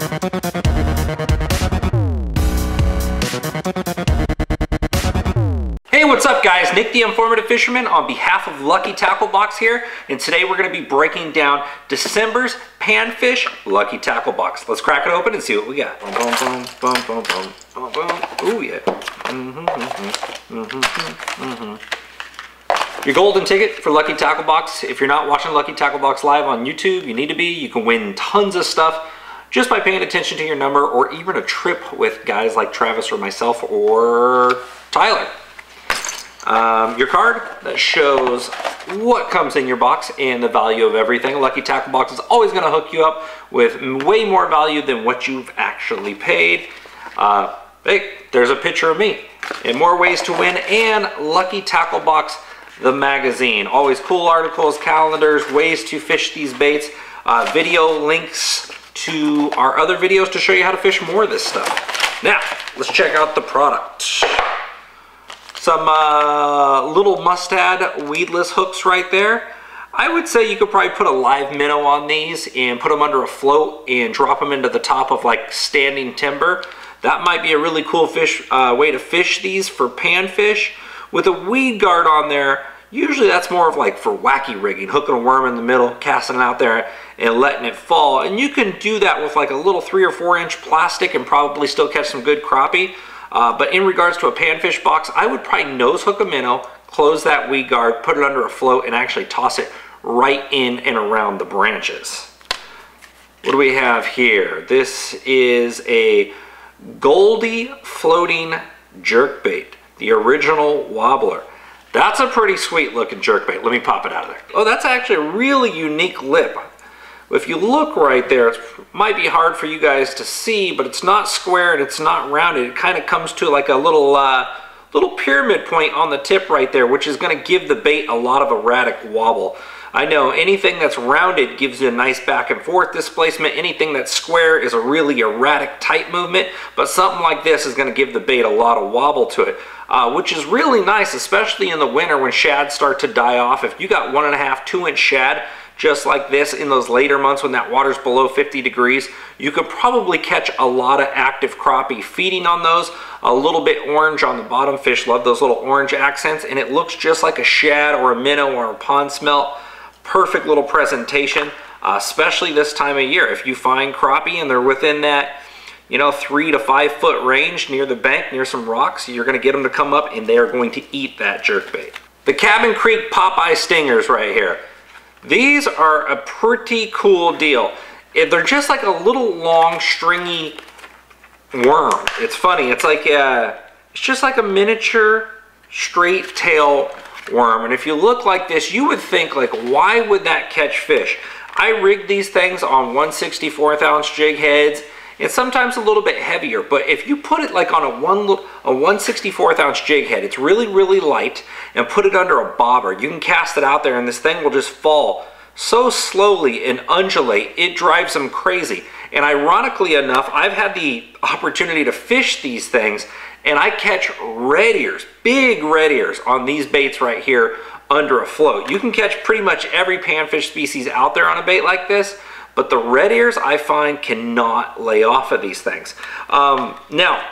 Hey, what's up guys? Nick the Informative Fisherman on behalf of Lucky Tackle Box here, and today we're going to be breaking down December's Panfish Lucky Tackle Box. Let's crack it open and see what we got. Boom, boom, boom, boom, boom, boom, boom. Ooh, yeah. Mm-hmm, mm-hmm, mm-hmm. Your golden ticket for Lucky Tackle Box. If you're not watching Lucky Tackle Box live on YouTube, you need to be. You can win tons of stuff just by paying attention to your number or even a trip with guys like Travis or myself or Tyler. Um, your card that shows what comes in your box and the value of everything. Lucky Tackle Box is always going to hook you up with way more value than what you've actually paid. Uh, hey, there's a picture of me in more ways to win and Lucky Tackle Box, the magazine. Always cool articles, calendars, ways to fish these baits, uh, video links to our other videos to show you how to fish more of this stuff. Now, let's check out the product. Some uh, little mustad weedless hooks right there. I would say you could probably put a live minnow on these and put them under a float and drop them into the top of like standing timber. That might be a really cool fish uh, way to fish these for panfish. With a weed guard on there, usually that's more of like for wacky rigging, hooking a worm in the middle, casting it out there and letting it fall. And you can do that with like a little three or four inch plastic and probably still catch some good crappie. Uh, but in regards to a panfish box, I would probably nose hook a minnow, close that weed guard, put it under a float, and actually toss it right in and around the branches. What do we have here? This is a Goldy floating jerkbait, the original wobbler. That's a pretty sweet looking jerkbait. Let me pop it out of there. Oh, that's actually a really unique lip. If you look right there, it might be hard for you guys to see, but it's not square and it's not rounded. It kind of comes to like a little uh, little pyramid point on the tip right there, which is going to give the bait a lot of erratic wobble. I know anything that's rounded gives you a nice back and forth displacement. Anything that's square is a really erratic tight movement, but something like this is going to give the bait a lot of wobble to it, uh, which is really nice, especially in the winter when shad start to die off. If you got one and a half, two inch shad, just like this in those later months when that water's below 50 degrees, you could probably catch a lot of active crappie feeding on those. A little bit orange on the bottom. Fish love those little orange accents and it looks just like a shad or a minnow or a pond smelt. Perfect little presentation, uh, especially this time of year. If you find crappie and they're within that you know, three to five foot range near the bank, near some rocks, you're gonna get them to come up and they are going to eat that jerkbait. The Cabin Creek Popeye Stingers right here. These are a pretty cool deal. They're just like a little long stringy worm. It's funny. It's like a, it's just like a miniature straight tail worm. And if you look like this, you would think like, why would that catch fish? I rigged these things on 164th ounce jig heads it's sometimes a little bit heavier, but if you put it like on a one a 164th ounce jig head, it's really, really light, and put it under a bobber, you can cast it out there and this thing will just fall so slowly and undulate, it drives them crazy. And ironically enough, I've had the opportunity to fish these things and I catch red ears, big red ears on these baits right here under a float. You can catch pretty much every panfish species out there on a bait like this, but the red ears I find cannot lay off of these things. Um, now,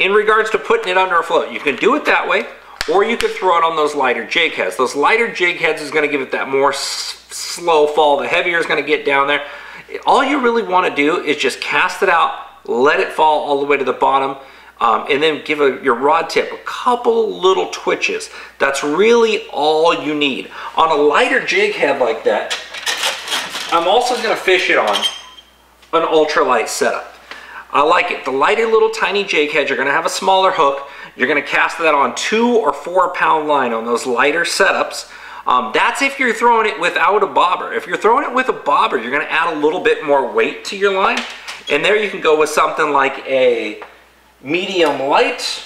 in regards to putting it under a float, you can do it that way, or you could throw it on those lighter jig heads. Those lighter jig heads is going to give it that more slow fall. The heavier is going to get down there. All you really want to do is just cast it out, let it fall all the way to the bottom, um, and then give a, your rod tip a couple little twitches. That's really all you need. On a lighter jig head like that, I'm also going to fish it on an ultralight setup. I like it. The lighter little tiny jig heads, you're going to have a smaller hook. You're going to cast that on two or four pound line on those lighter setups. Um, that's if you're throwing it without a bobber. If you're throwing it with a bobber, you're going to add a little bit more weight to your line. And there you can go with something like a medium light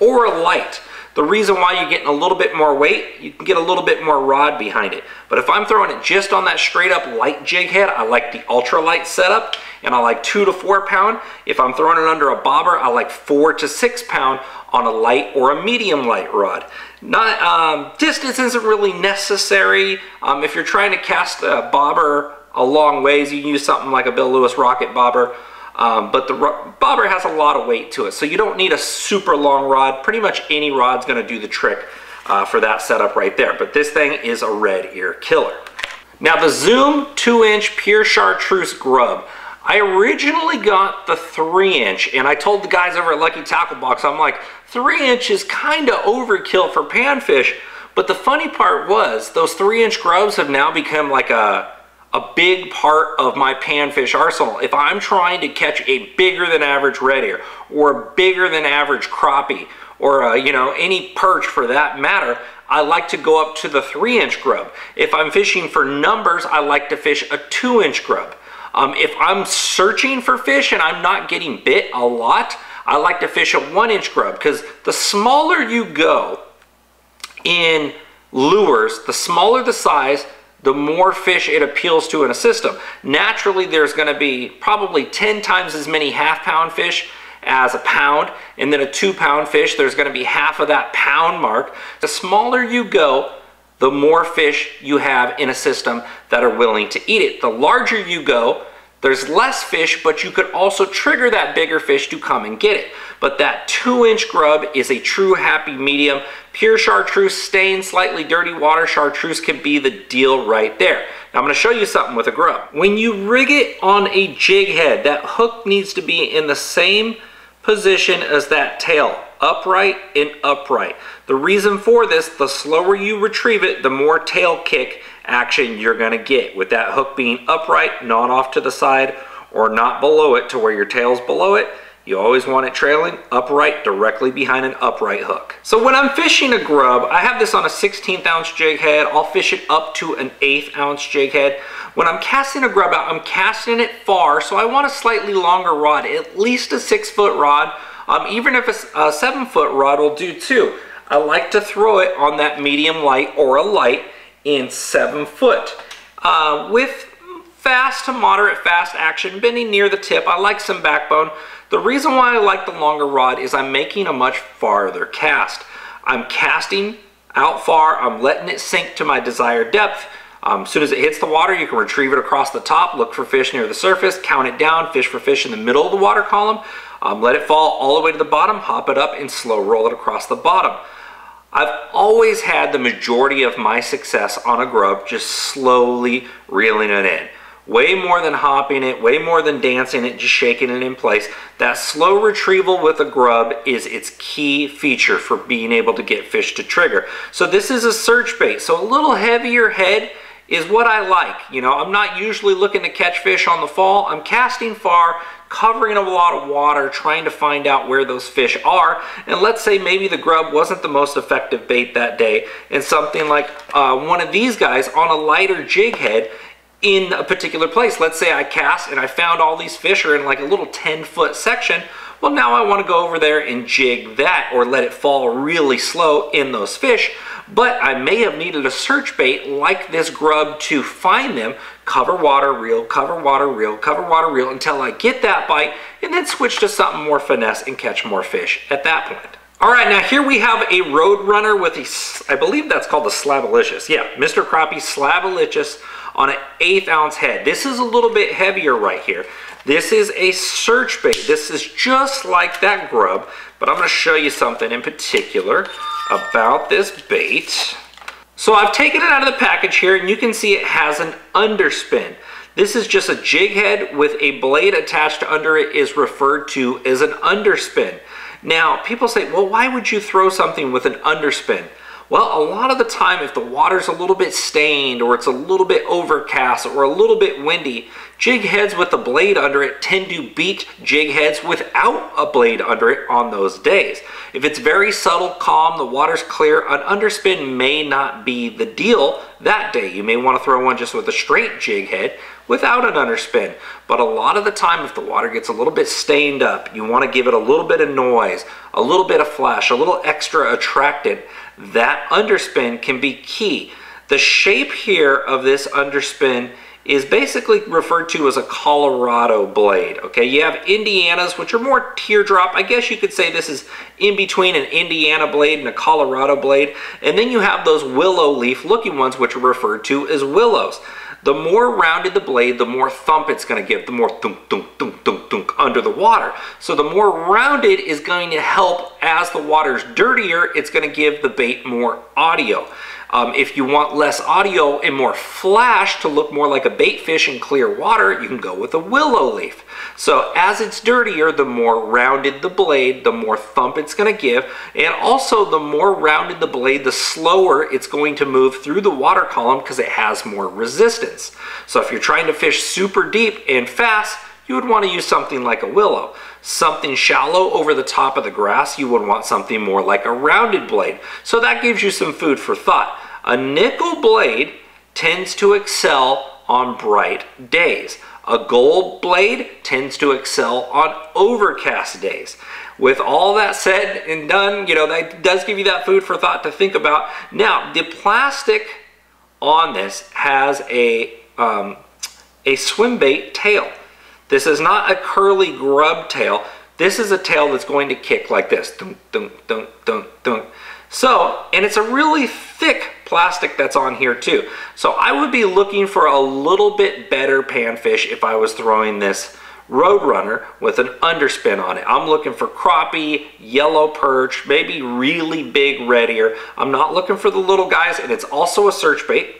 or light. The reason why you're getting a little bit more weight, you can get a little bit more rod behind it. But if I'm throwing it just on that straight up light jig head, I like the ultralight setup and I like two to four pound. If I'm throwing it under a bobber, I like four to six pound on a light or a medium light rod. Not, um, distance isn't really necessary. Um, if you're trying to cast a bobber a long ways, you can use something like a Bill Lewis rocket bobber. Um, but the bobber has a lot of weight to it, so you don't need a super long rod. Pretty much any rod's gonna do the trick uh, for that setup right there. But this thing is a red ear killer. Now the Zoom 2-inch pure chartreuse grub, I originally got the 3-inch, and I told the guys over at Lucky Tackle Box, I'm like, 3-inch is kind of overkill for panfish, but the funny part was, those 3-inch grubs have now become like a, a big part of my panfish arsenal. If I'm trying to catch a bigger than average red ear, or a bigger than average crappie, or uh, you know any perch for that matter, I like to go up to the three inch grub. If I'm fishing for numbers, I like to fish a two inch grub. Um, if I'm searching for fish and I'm not getting bit a lot, I like to fish a one inch grub because the smaller you go in lures, the smaller the size, the more fish it appeals to in a system. Naturally, there's gonna be probably 10 times as many half pound fish as a pound and then a two pound fish there's going to be half of that pound mark the smaller you go the more fish you have in a system that are willing to eat it the larger you go there's less fish but you could also trigger that bigger fish to come and get it. But that two inch grub is a true happy medium. Pure chartreuse stained slightly dirty water chartreuse can be the deal right there. Now I'm going to show you something with a grub. When you rig it on a jig head that hook needs to be in the same position as that tail, upright and upright. The reason for this, the slower you retrieve it, the more tail kick action you're gonna get with that hook being upright, not off to the side or not below it to where your tail's below it. You always want it trailing upright directly behind an upright hook. So when I'm fishing a grub, I have this on a 16th ounce jig head. I'll fish it up to an eighth ounce jig head. When I'm casting a grub out, I'm casting it far, so I want a slightly longer rod, at least a six foot rod. Um, even if a, a seven foot rod will do too. I like to throw it on that medium light or a light in seven foot. Uh, with fast to moderate fast action, bending near the tip, I like some backbone. The reason why I like the longer rod is I'm making a much farther cast. I'm casting out far, I'm letting it sink to my desired depth, um, as soon as it hits the water, you can retrieve it across the top, look for fish near the surface, count it down, fish for fish in the middle of the water column, um, let it fall all the way to the bottom, hop it up, and slow roll it across the bottom. I've always had the majority of my success on a grub just slowly reeling it in. Way more than hopping it, way more than dancing it, just shaking it in place. That slow retrieval with a grub is its key feature for being able to get fish to trigger. So this is a search bait, so a little heavier head, is what I like. You know, I'm not usually looking to catch fish on the fall. I'm casting far, covering a lot of water, trying to find out where those fish are. And let's say maybe the grub wasn't the most effective bait that day, and something like uh, one of these guys on a lighter jig head in a particular place. Let's say I cast and I found all these fish are in like a little 10 foot section. Well, now I want to go over there and jig that or let it fall really slow in those fish but I may have needed a search bait like this grub to find them, cover water reel, cover water reel, cover water reel until I get that bite and then switch to something more finesse and catch more fish at that point. All right, now here we have a road runner with a, I believe that's called the Slabalicious. Yeah, Mr. Crappie Slabalicious on an eighth ounce head. This is a little bit heavier right here. This is a search bait. This is just like that grub, but I'm gonna show you something in particular about this bait. So I've taken it out of the package here and you can see it has an underspin. This is just a jig head with a blade attached under it is referred to as an underspin. Now, people say, well, why would you throw something with an underspin? Well, a lot of the time, if the water's a little bit stained or it's a little bit overcast or a little bit windy, jig heads with a blade under it tend to beat jig heads without a blade under it on those days. If it's very subtle, calm, the water's clear, an underspin may not be the deal that day. You may want to throw one just with a straight jig head without an underspin. But a lot of the time, if the water gets a little bit stained up, you want to give it a little bit of noise, a little bit of flash, a little extra attractant that underspin can be key. The shape here of this underspin is basically referred to as a Colorado blade. Okay, you have Indianas, which are more teardrop. I guess you could say this is in between an Indiana blade and a Colorado blade. And then you have those willow leaf looking ones, which are referred to as willows. the more rounded the blade, the more thump it's going to give, the more thunk, thunk, thunk, thunk, thunk under the water. So the more rounded is going to help as the water's dirtier, it's going to give the bait more audio. Um, if you want less audio and more flash to look more like a bait fish in clear water, you can go with a willow leaf. So as it's dirtier, the more rounded the blade, the more thump it's going to give. And also the more rounded the blade, the slower it's going to move through the water column because it has more resistance. So if you're trying to fish super deep and fast, you would want to use something like a willow. Something shallow over the top of the grass, you would want something more like a rounded blade. So that gives you some food for thought. A nickel blade tends to excel on bright days. A gold blade tends to excel on overcast days. With all that said and done, you know, that does give you that food for thought to think about. Now, the plastic on this has a, um, a swim bait tail. This is not a curly grub tail. This is a tail that's going to kick like this. Dun, dun, dun, dun, dun. So, and it's a really thick plastic that's on here too. So I would be looking for a little bit better panfish if I was throwing this Roadrunner with an underspin on it. I'm looking for crappie, yellow perch, maybe really big red ear. I'm not looking for the little guys and it's also a search bait.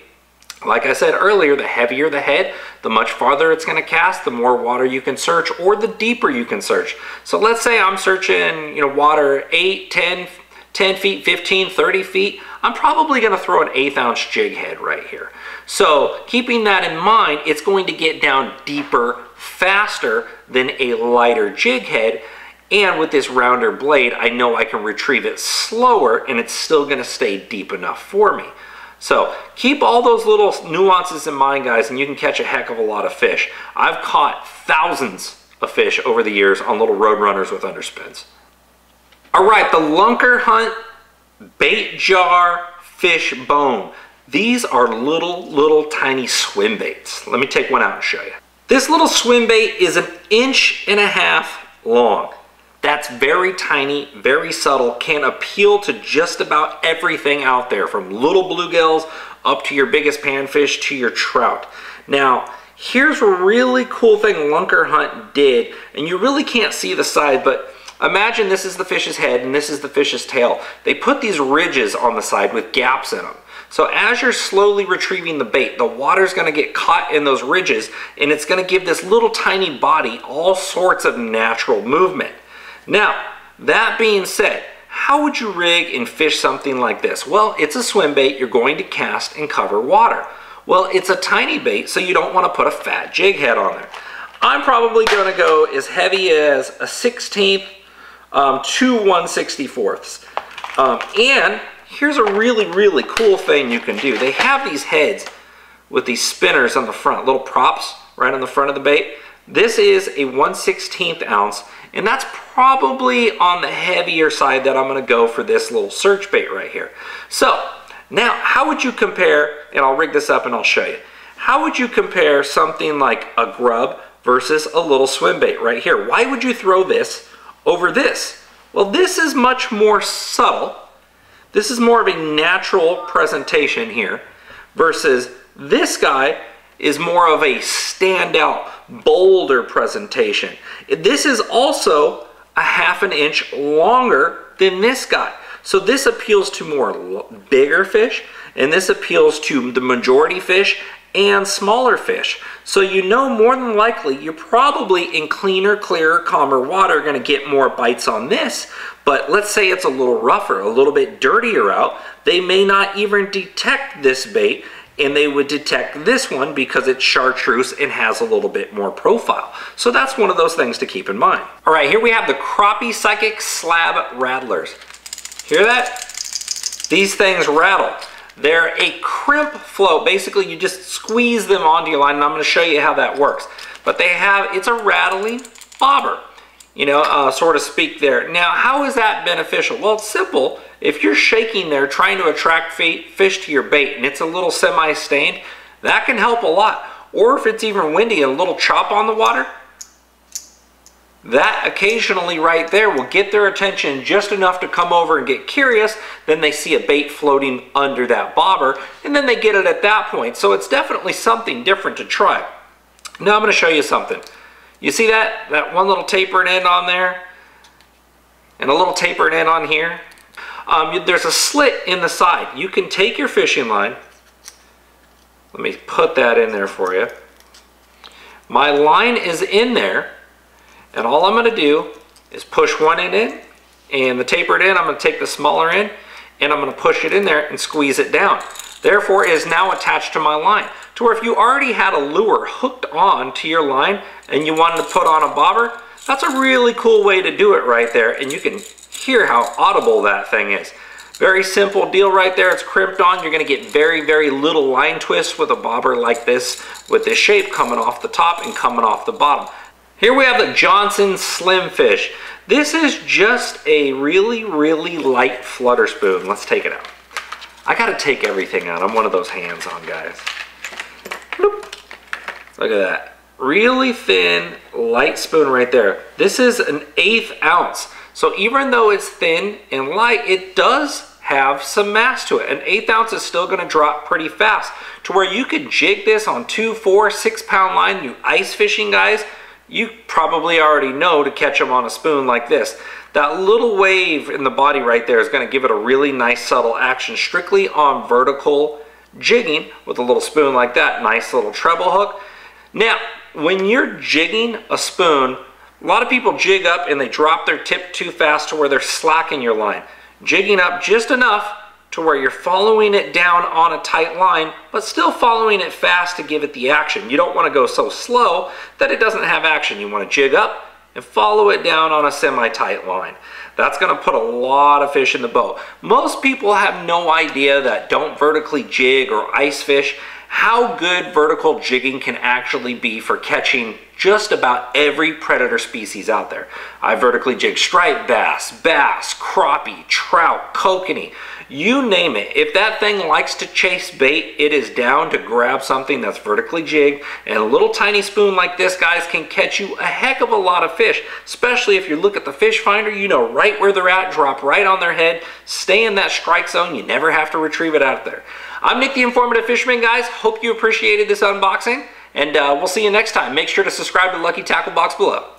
Like I said earlier, the heavier the head, the much farther it's going to cast, the more water you can search or the deeper you can search. So let's say I'm searching, you know, water 8, 10, 10 feet, 15, 30 feet. I'm probably going to throw an eighth ounce jig head right here. So keeping that in mind, it's going to get down deeper, faster than a lighter jig head. And with this rounder blade, I know I can retrieve it slower and it's still going to stay deep enough for me. So keep all those little nuances in mind, guys, and you can catch a heck of a lot of fish. I've caught thousands of fish over the years on little road runners with underspins. All right, the Lunker Hunt Bait Jar Fish Bone. These are little, little tiny swim baits. Let me take one out and show you. This little swim bait is an inch and a half long. That's very tiny, very subtle, can appeal to just about everything out there, from little bluegills up to your biggest panfish to your trout. Now, here's a really cool thing Lunker Hunt did, and you really can't see the side, but imagine this is the fish's head and this is the fish's tail. They put these ridges on the side with gaps in them. So as you're slowly retrieving the bait, the water's gonna get caught in those ridges and it's gonna give this little tiny body all sorts of natural movement. Now, that being said, how would you rig and fish something like this? Well, it's a swim bait you're going to cast and cover water. Well, it's a tiny bait, so you don't want to put a fat jig head on there. I'm probably going to go as heavy as a 16th um, to 164ths. Um, and here's a really, really cool thing you can do. They have these heads with these spinners on the front, little props right on the front of the bait. This is a 1 16th ounce, and that's probably on the heavier side that I'm gonna go for this little search bait right here. So, now how would you compare, and I'll rig this up and I'll show you. How would you compare something like a grub versus a little swim bait right here? Why would you throw this over this? Well, this is much more subtle. This is more of a natural presentation here versus this guy is more of a standout, bolder presentation. This is also a half an inch longer than this guy. So this appeals to more bigger fish, and this appeals to the majority fish and smaller fish. So you know more than likely you're probably in cleaner, clearer, calmer water going to get more bites on this. But let's say it's a little rougher, a little bit dirtier out. They may not even detect this bait and they would detect this one because it's chartreuse and has a little bit more profile. So that's one of those things to keep in mind. All right, here we have the Crappie Psychic Slab Rattlers. Hear that? These things rattle. They're a crimp float. Basically, you just squeeze them onto your line, and I'm gonna show you how that works. But they have, it's a rattling bobber, you know, uh, sort of speak there. Now, how is that beneficial? Well, it's simple. If you're shaking there trying to attract fish to your bait and it's a little semi-stained, that can help a lot. Or if it's even windy, a little chop on the water, That occasionally right there will get their attention just enough to come over and get curious. Then they see a bait floating under that bobber and then they get it at that point. So it's definitely something different to try. Now I'm going to show you something. You see that? That one little tapered end on there? And a little tapered end on here? Um, there's a slit in the side. You can take your fishing line. Let me put that in there for you. My line is in there and all I'm gonna do is push one end in and the tapered end, I'm gonna take the smaller end and I'm gonna push it in there and squeeze it down. Therefore, it is now attached to my line. To where if you already had a lure hooked on to your line and you wanted to put on a bobber, that's a really cool way to do it right there. And you can hear how audible that thing is. Very simple deal right there. It's crimped on. You're going to get very, very little line twist with a bobber like this with this shape coming off the top and coming off the bottom. Here we have the Johnson Slim Fish. This is just a really, really light flutter spoon. Let's take it out. I gotta take everything out. I'm one of those hands-on guys. Look at that. Really thin, light spoon right there. This is an eighth ounce. So even though it's thin and light, it does have some mass to it. An eighth ounce is still gonna drop pretty fast to where you could jig this on two, four, six pound line, you ice fishing guys, you probably already know to catch them on a spoon like this. That little wave in the body right there is going to give it a really nice subtle action strictly on vertical jigging with a little spoon like that. Nice little treble hook. Now, when you're jigging a spoon, a lot of people jig up and they drop their tip too fast to where they're slacking your line. Jigging up just enough to where you're following it down on a tight line, but still following it fast to give it the action. You don't want to go so slow that it doesn't have action. You want to jig up and follow it down on a semi-tight line. That's going to put a lot of fish in the boat. Most people have no idea that don't vertically jig or ice fish how good vertical jigging can actually be for catching just about every predator species out there. I vertically jig striped bass, bass, crappie, trout, kokanee, you name it. If that thing likes to chase bait, it is down to grab something that's vertically jigged. And a little tiny spoon like this, guys, can catch you a heck of a lot of fish. Especially if you look at the fish finder, you know right where they're at, drop right on their head, stay in that strike zone. You never have to retrieve it out there. I'm Nick the Informative Fisherman, guys. Hope you appreciated this unboxing. And uh, we'll see you next time. Make sure to subscribe to Lucky Tackle Box below.